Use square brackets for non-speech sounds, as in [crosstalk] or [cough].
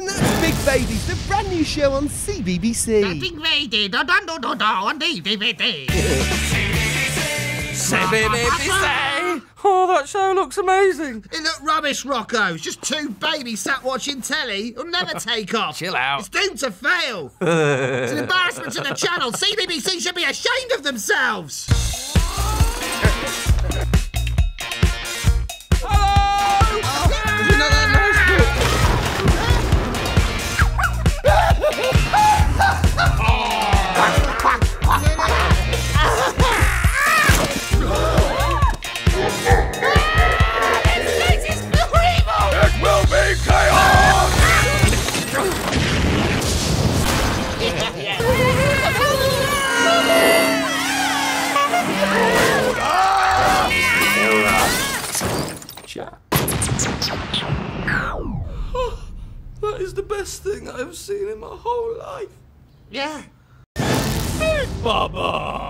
And that's Big Babies, the brand new show on CBBC. Big Baby, do do do do do on DVD. CBBC! [laughs] Oh, that show looks amazing. It looked rubbish, Rocco. It's just two babies sat watching telly. It'll never [laughs] take off. Chill out. It's doomed to fail. [laughs] it's an embarrassment to the channel. CBBC should be ashamed of themselves. [laughs] That is the best thing I've seen in my whole life. Yeah. Baba!